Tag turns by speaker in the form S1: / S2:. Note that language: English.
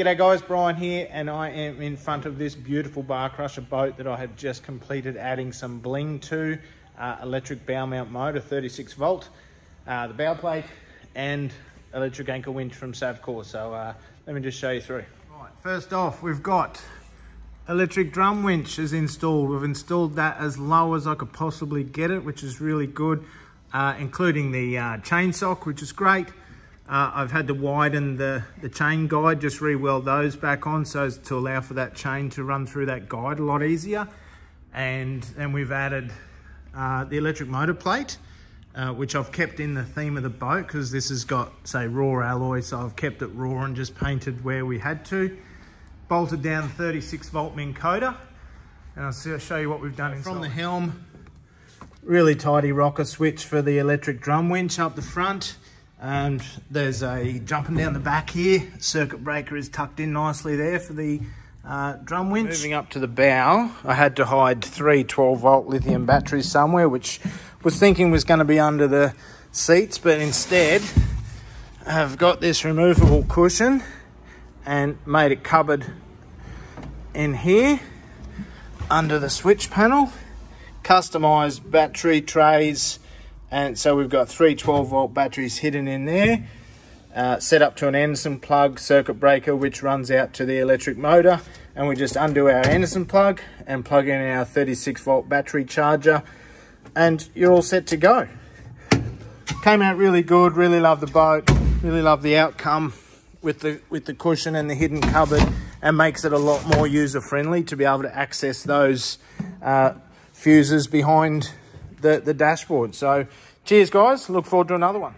S1: G'day guys, Brian here, and I am in front of this beautiful bar crusher boat that I have just completed adding some bling to. Uh, electric bow mount motor, 36 volt, uh, the bow plate, and electric anchor winch from Savcor. So uh, let me just show you through. Right, first off, we've got electric drum winch is installed. We've installed that as low as I could possibly get it, which is really good, uh, including the uh, chain sock, which is great. Uh, I've had to widen the, the chain guide, just re-weld those back on so as to allow for that chain to run through that guide a lot easier. And then we've added uh, the electric motor plate, uh, which I've kept in the theme of the boat because this has got, say, raw alloy, so I've kept it raw and just painted where we had to. Bolted down 36 volt Kota, and I'll show you what we've done inside. From the helm, really tidy rocker switch for the electric drum winch up the front. And there's a jumping down the back here. Circuit breaker is tucked in nicely there for the uh, drum winch. Moving up to the bow, I had to hide three 12 volt lithium batteries somewhere, which was thinking was going to be under the seats, but instead I've got this removable cushion and made a cupboard in here under the switch panel. Customized battery trays and so we've got three 12 volt batteries hidden in there. Uh, set up to an Anderson plug circuit breaker which runs out to the electric motor. And we just undo our Anderson plug and plug in our 36 volt battery charger. And you're all set to go. Came out really good really love the boat really love the outcome with the with the cushion and the hidden cupboard and makes it a lot more user friendly to be able to access those uh, fuses behind the, the dashboard. So cheers, guys. Look forward to another one.